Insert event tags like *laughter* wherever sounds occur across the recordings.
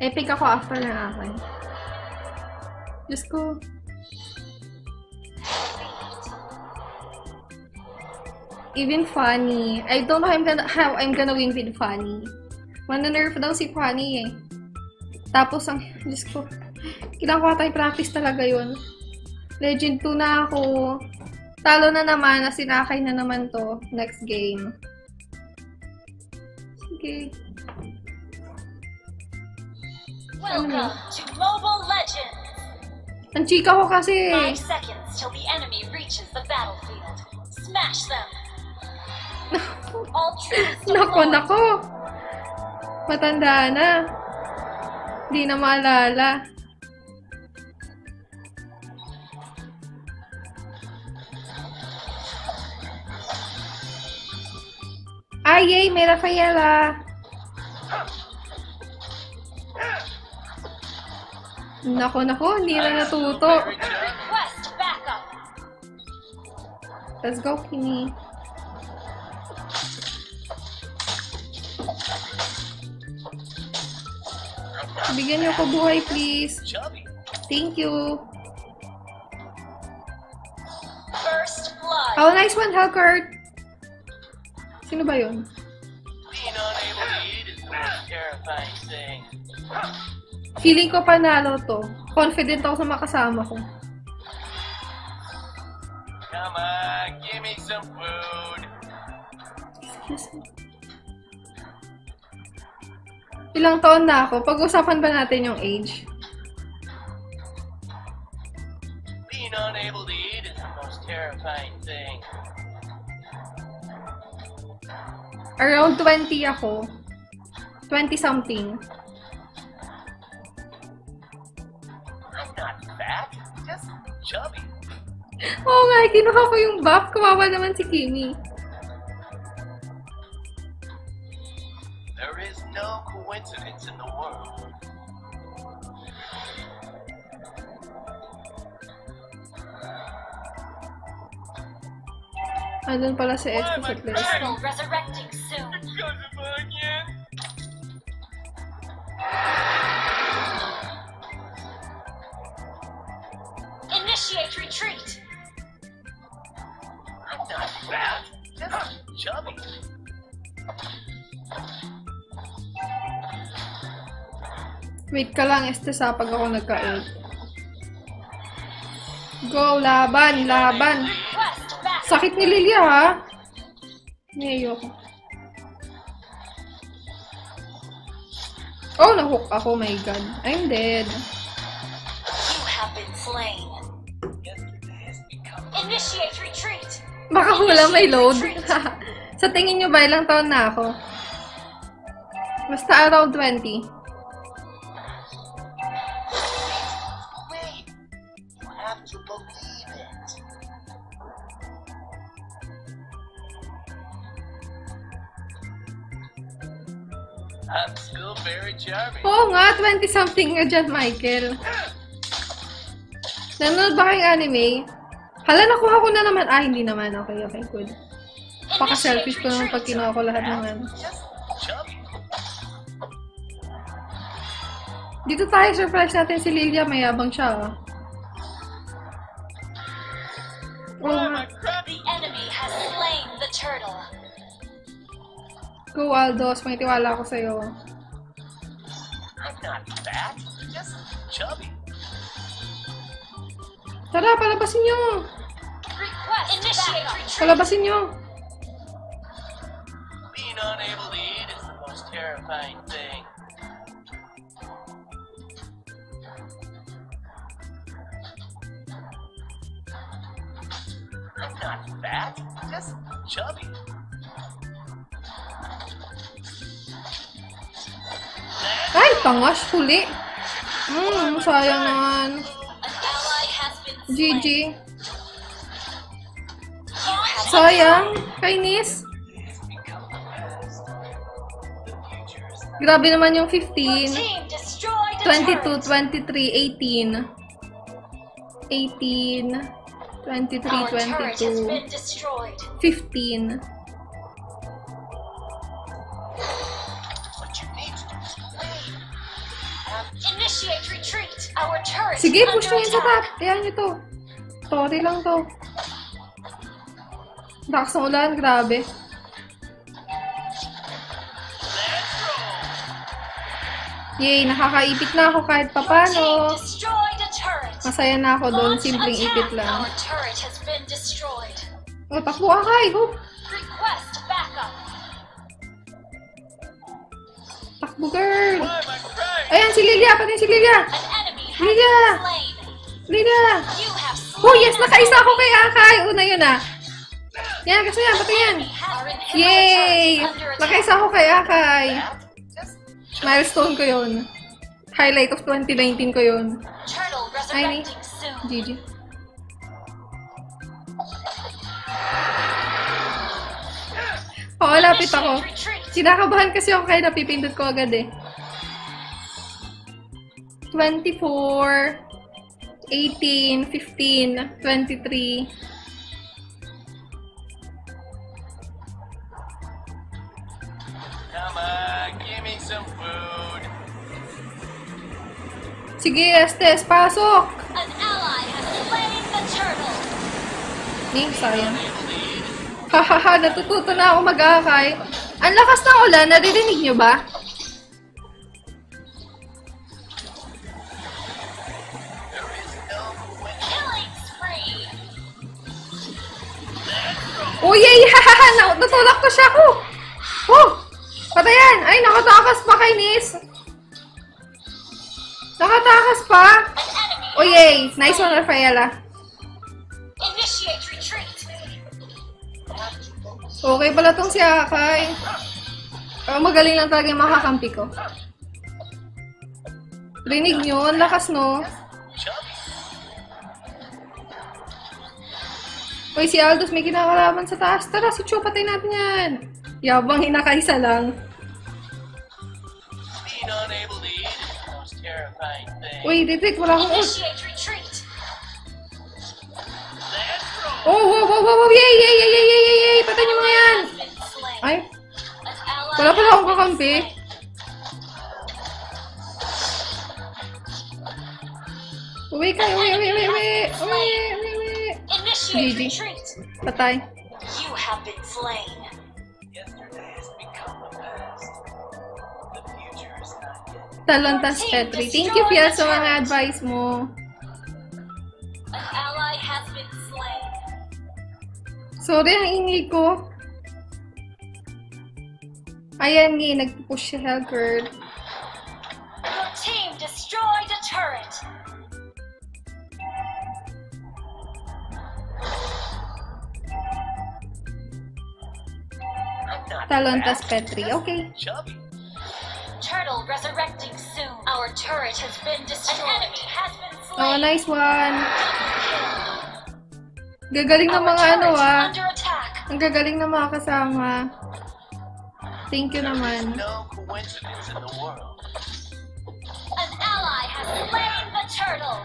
Epic ako after ng akin. Diyos ko. Even funny. I don't know how I'm gonna, how I'm gonna win with funny. Mananerf daw si funny eh. Tapos ang, Diyos ko, kailangan ko tayo practice talaga yun. Legend 2 na ako. Talo na naman, na sinakay na naman to. Next game. Sige. Welcome to Mobile Legends! Ang chika ko kasi. Five seconds till the enemy reaches the battlefield. Smash them! All Nako, *laughs* nako. Matanda na. Hindi na maalala. Ay, yay, may Rafaela. Nako, nako, hindi na natuto. Let's go, Kimi. Bigyan niyo ko buhay, please. Thank you. Oh, nice one, Helkert. Sino ba yun? Being unable to eat is the most terrifying thing. Feeling ko panalo to. Confident ako sa makasama ko. Come on, give me some food. Excuse me. Ilang taon na ako? Pag-usapan ba natin yung age? Being unable to eat is the most terrifying thing. Around 20 ako. 20 something. Just chubby. Oo nga, kinuha ko yung buff. Kawawa naman si Kimi. There is no coincidence in the world. Andun pala si am sa resurrecting soon. Initiate retreat! I'm not fat, just chubby. Wait ka lang, este sa pag ako nagka-8. Go, laban, laban. Sakit ni Lilia, ha? Ngayon ko. Oh, nahook ako, my god. I'm dead. You have been slain. Initiate retreat! Baka wala may load. *laughs* Sa tingin nyo ba, ilang taon na ako? Basta around 20. Wait, you have to believe it. I'm still very charming. Oo nga, 20-something nga dyan, Michael. *laughs* Nanonood ba kayong anime? Hala, nakuha ko na naman. Ah, hindi naman. Okay, okay, good. Paka-selfish ko naman pag kinuha ko lahat ng ano. Dito tayo, surprise natin si Lilia. Mayabang siya, oh. The enemy has slain the turtle. Go, Aldos. May tiwala ako sa'yo. I'm not fat, just chubby. Tara, palabasin nyo! Palabasin nyo! Being unable to eat is the most terrifying thing. I'm not fat, just chubby. Ay, tangas, huli. Hmm, sayang naman. An ally has been slain. GG. Sayang. Kainis. Grabe naman yung Your 15. team destroyed a 22, turret. 23, 18. 18. 23, Our turret has 22. been destroyed. 15. What you need to do is wait. Initiate retreat. Our turret Sige, push nyo yun sa top. Ayan nyo to. Sorry lang to. Lakas ng ulan, grabe. Yay, nakakaipit na ako kahit papano. Masaya na ako doon, simpleng ipit lang. O, takbo ka kay, go! Takbo, girl! Ayan, si Lilia! Pati si Lilia! Lilia! Lilia! Oh, yes! Nakaisa ako kay Akay! Una yun ah! Yan, kasi yan, pati yan! Yay! Nakaisa ako kay Akay! Milestone ko yun. Highlight of 2019 ko yun. Ay, soon. GG. Oo, lapit ako. Sinakabahan kasi ako kaya napipindot ko agad eh. 24, 18, 15, 23. Sige, Estes, pasok! An ally has slain the turtle. Ni, sayang. Hahaha, natututo na ako mag-akay. Ang lakas ng ulan, naririnig nyo ba? Oh, yay! Hahaha, na- natulak ko siya ko! Oh! Patayan! Ay, nakatakas pa kay Nis! Nakatakas pa! Oh, yay! Nice one, Rafaela. Okay pala tong si Akay. Oh, magaling lang talaga yung makakampi ko. Rinig nyo, ang lakas no. Uy, si Aldous may kinakalaban sa taas. Tara, si Cho, patay natin yan. Yabang hinakaisa lang. Most terrifying thing. Uy, Didrik, wala akong ult. Initiate retreat. Let's roll. Oh, wow, wow, wow, wow, yay, yay, yay, yay, yay, yay, yay, patay niyo mga yan. Has been slain. Ay, An ally wala pala has akong been kakampi. slain. Uwi ka, uwi, uwi, uwi, uwi, uwi, uwi, uwi. Initiate GG. retreat. Patay. Yet. Talontas Petri. Thank you, Pia, sa mga advice mo. An ally has been slain. Sorry, ang ingay ko. Ayan, nga, nag-push si Helgirl. Your team destroyed a turret. Fat, Petri. Okay. Turtle resurrecting soon. Turret has been destroyed. An enemy has been Oh, slain. nice one. Gagaling ng mga ano ah. Ang gagaling ng mga kasama. Thank you naman. no coincidence in the world. An ally has slain the turtle.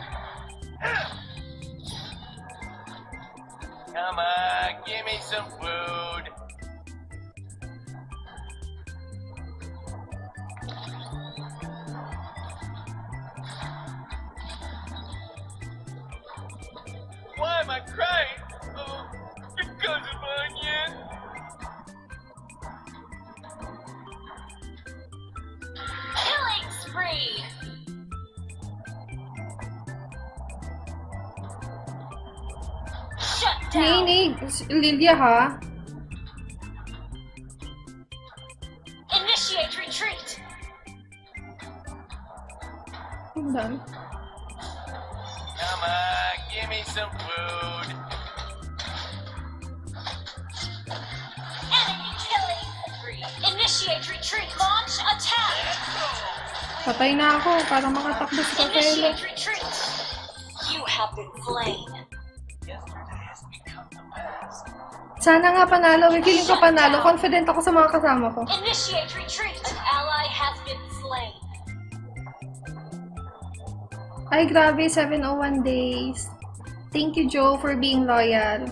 Come on, give me some food. Shut down. Ninig, Lilia ha. Initiate retreat. Ang dami. Come on, give me some food. Enemy killing spree. Initiate retreat. Launch attack. Patay na ako para makatakbo si Rafaela. Initiate retreat. You have been slain. Sana nga panalo. Wikiling ko panalo. Confident ako sa mga kasama ko. Initiate retreat. An ally has been slain. Ay, grabe. 701 days. Thank you, Joe, for being loyal.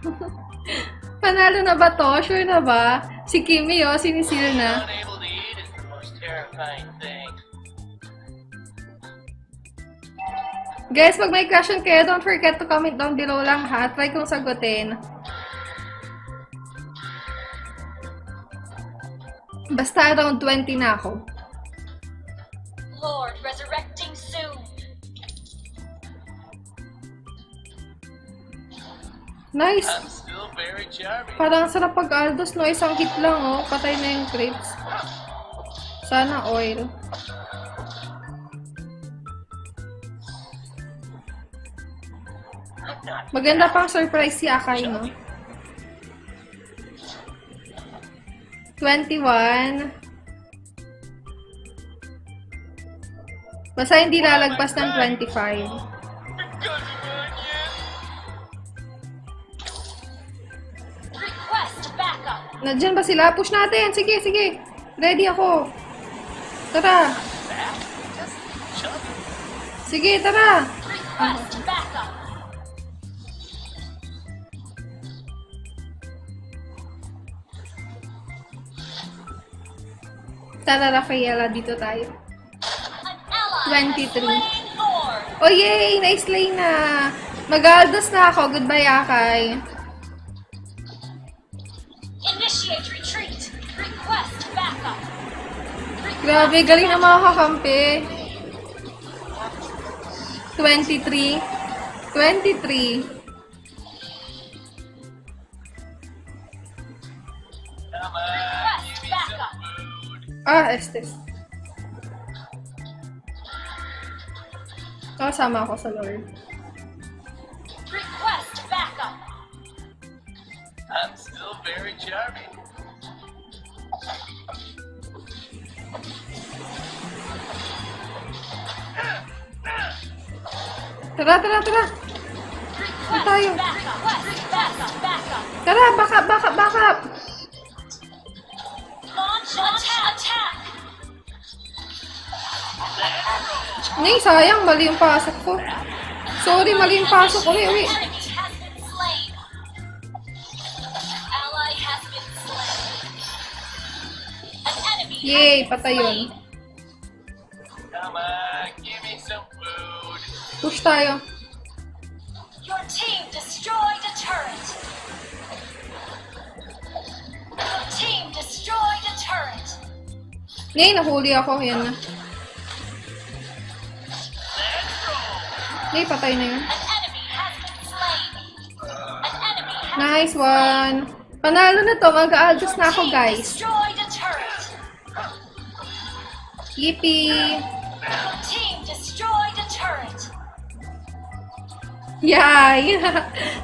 *laughs* Panalo na ba to? Sure na ba? Si Kimi, oh, sinisil na terrifying thing. Guys, pag may question kayo, don't forget to comment down below lang ha. Try kong sagutin. Basta around 20 na ako. Lord resurrecting soon. Nice! I'm still very charming. Parang sarap pag Aldos, no? Isang hit lang, oh. Patay na yung creeps. Sana oil. Maganda pang surprise si Akai, no? 21. Basta hindi lalagpas ng 25. because of onion. Request backup. Nandiyan ba sila? Push natin! Sige, sige! Ready ako! Tara! Sige, tara! Tara, Rafaela, dito tayo. An ally 23. has slain Lord. Oh, yay! Naislay na! Mag-aldos na ako. Goodbye, Akay. Grabe, galing na mga kakampi. 23. 23. Come on, Request give me backup. some food. Ah, Estes. Kasama ako sa Lord. Tara, tara, tara! Request tayo. Tara! Launch attack. Attack. Nay, sayang, mali yung pasok ko. Sorry, mali yung pasok. Uwi, uwi. Enemy has been slain. Push tayo. Your team destroyed a turret. Your team destroyed a turret. Nay, nahuli ako. Yan na. Nay, patay na yun. Nice one. Panalo na to. Mag-aaldos na ako, guys. Yippee!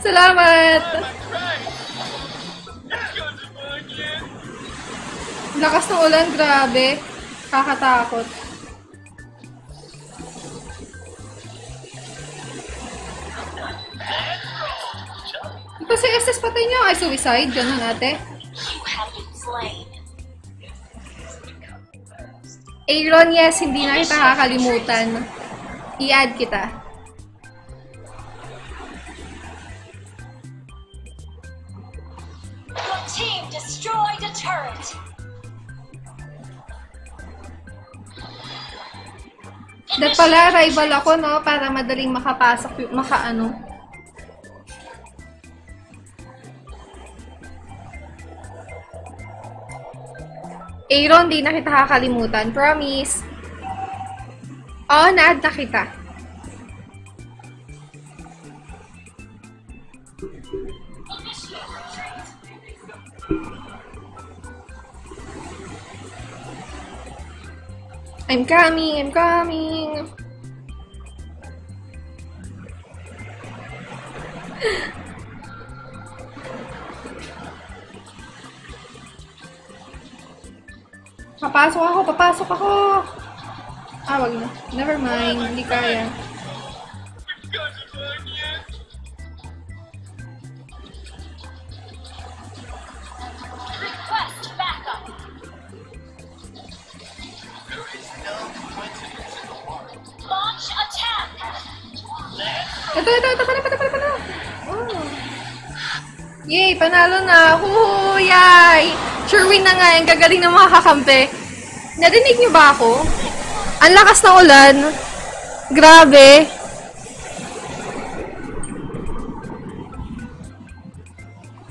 Salamat! Because of onion. Lakas ng ulan, grabe. Kakatakot. Ito si SS patay niya. Ay, suicide. Ganun ate. Aaron, yes, hindi na kita kakalimutan. I-add kita. Dapat pala, rival ako, no? Para madaling makapasok, maka-ano. Aaron, di na kita kakalimutan. Promise. Oo, na-add na kita. I'm coming, I'm coming. Papasok ako, papasok ako. Ah, wag na. Never mind, hindi kaya. Ito, ito, ito, pala, pala, pala, pala. Oh. Yay, panalo na. Huyay! Sure win na nga. Ang gagaling ng mga kakampi. Narinig niyo ba ako? Ang lakas ng ulan. Grabe.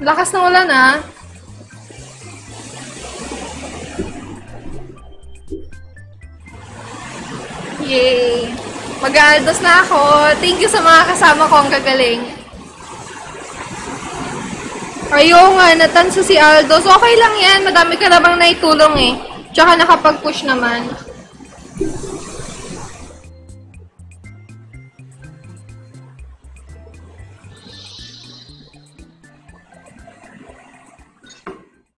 Lakas ng ulan ah. Yay! Mag-aaldos na ako. Thank you sa mga kasama ko. Ang gagaling. Ayaw nga, natanso si Aldo. So, okay lang yan. Madami ka na bang naitulong eh. Tsaka nakapag-push naman.